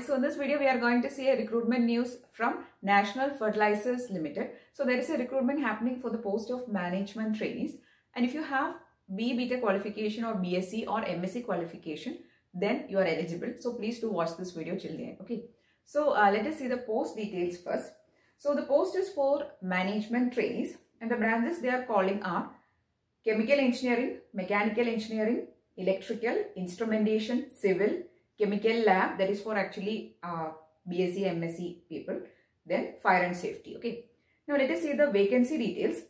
So in this video we are going to see a recruitment news from National Fertilizers Limited. So there is a recruitment happening for the post of management trainees and if you have B BTech qualification or BSc or MSc qualification then you are eligible. So please do watch this video till the end. Okay. So uh, let us see the post details first. So the post is for management trainees and the branches they are calling are chemical engineering, mechanical engineering, electrical, instrumentation, civil, chemical lab that is for actually uh, BSc, MSc people, then fire and safety. Okay. Now let us see the vacancy details.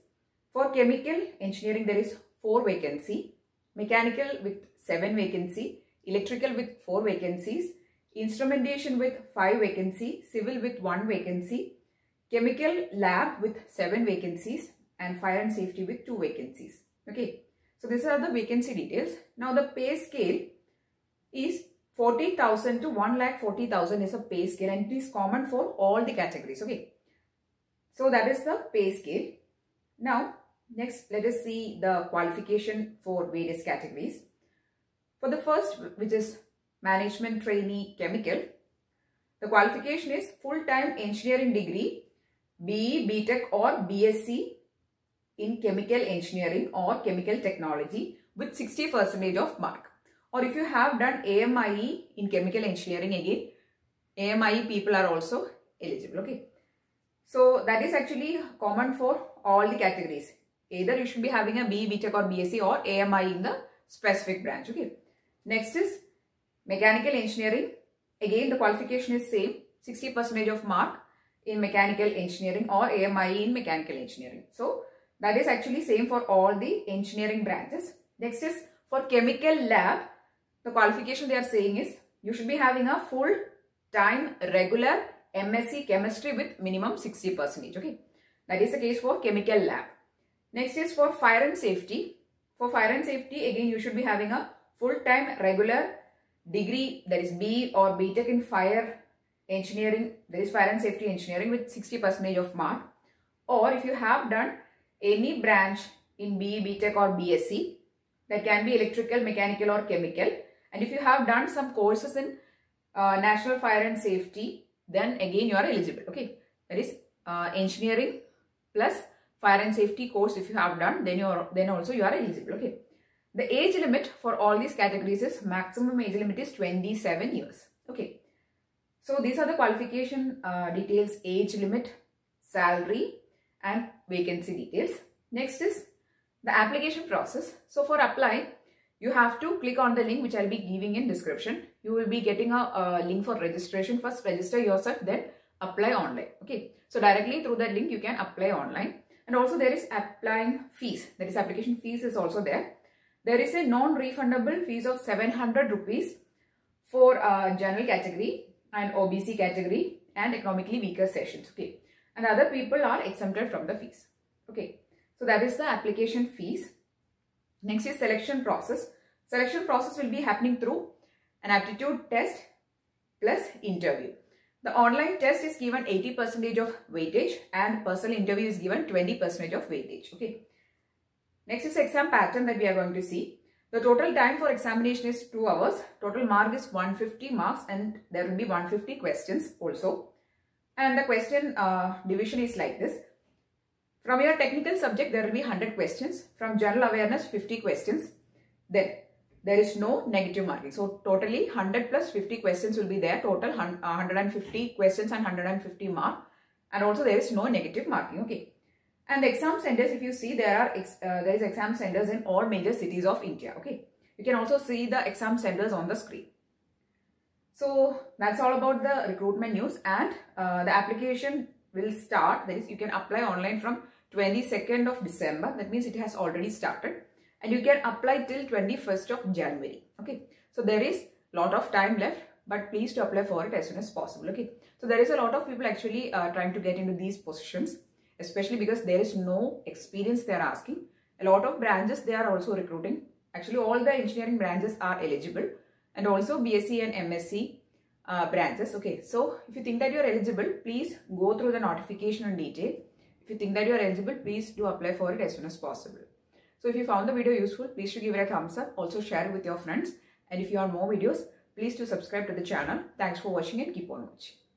For chemical engineering there is 4 vacancy, mechanical with 7 vacancy, electrical with 4 vacancies, instrumentation with 5 vacancy, civil with 1 vacancy, chemical lab with 7 vacancies and fire and safety with 2 vacancies. Okay. So these are the vacancy details. Now the pay scale is 40,000 to 1 lakh 40,000 is a pay scale and it is common for all the categories. Okay. So that is the pay scale. Now next let us see the qualification for various categories. For the first which is management trainee chemical, the qualification is full-time engineering degree, BE, BTech or BSc in chemical engineering or chemical technology with 60 percentage of mark. Or if you have done AMIE in chemical engineering again, AMIE people are also eligible. Okay. So that is actually common for all the categories. Either you should be having a BE, BTech or BSc or AMIE in the specific branch. Okay. Next is mechanical engineering. Again the qualification is same 60 percentage of mark in mechanical engineering or AMIE in mechanical engineering. So that is actually same for all the engineering branches. Next is for chemical lab. The qualification they are saying is you should be having a full time regular MSc chemistry with minimum 60 percentage. Okay. That is the case for chemical lab. Next is for fire and safety. For fire and safety again you should be having a full time regular degree that is B or BTech in fire engineering. There is fire and safety engineering with 60 percentage of mark. Or if you have done any branch in BE, BTech or BSc that can be electrical, mechanical or chemical and if you have done some courses in uh, National Fire and Safety then again you are eligible okay that is uh, engineering plus fire and safety course if you have done then you are then also you are eligible okay the age limit for all these categories is maximum age limit is 27 years okay so these are the qualification uh, details age limit salary and vacancy details. Next is the application process. So for apply, you have to click on the link which I'll be giving in description. You will be getting a, a link for registration. First register yourself, then apply online. Okay. So directly through that link, you can apply online. And also there is applying fees. That is application fees is also there. There is a non-refundable fees of 700 rupees for uh, general category and OBC category and economically weaker sessions. Okay and other people are exempted from the fees. Okay, so that is the application fees. Next is selection process. Selection process will be happening through an aptitude test plus interview. The online test is given 80% of weightage and personal interview is given 20% of weightage. Okay. Next is exam pattern that we are going to see. The total time for examination is 2 hours. Total mark is 150 marks and there will be 150 questions also. And the question uh, division is like this. From your technical subject, there will be 100 questions. From general awareness, 50 questions. Then there is no negative marking. So totally 100 plus 50 questions will be there. Total 150 questions and 150 mark. And also there is no negative marking. Okay. And the exam centers, if you see, there are uh, there is exam centers in all major cities of India. Okay. You can also see the exam centers on the screen. So that's all about the recruitment news and uh, the application will start. That is you can apply online from 22nd of December. That means it has already started and you can apply till 21st of January. Okay. So there is lot of time left but please to apply for it as soon as possible. Okay. So there is a lot of people actually uh, trying to get into these positions especially because there is no experience they are asking. A lot of branches they are also recruiting. Actually all the engineering branches are eligible and also BSc and MSc uh, branches. Okay, so if you think that you are eligible, please go through the notification in detail. If you think that you are eligible, please do apply for it as soon as possible. So if you found the video useful, please do give it a thumbs up. Also share it with your friends. And if you want more videos, please do subscribe to the channel. Thanks for watching and keep on watching.